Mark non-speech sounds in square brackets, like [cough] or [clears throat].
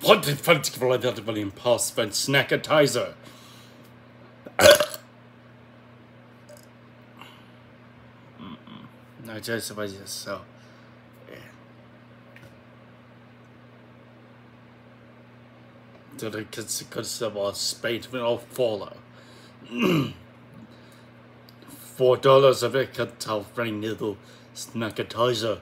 bloody fancy bloody million past spent snackatizer. No, just about yourself. Do the considerable spate will follow. [clears throat] Four dollars of it can tell very little snackatizer.